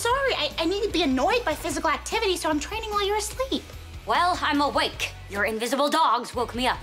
sorry. I, I need to be annoyed by physical activity, so I'm training while you're asleep. Well, I'm awake. Your invisible dogs woke me up.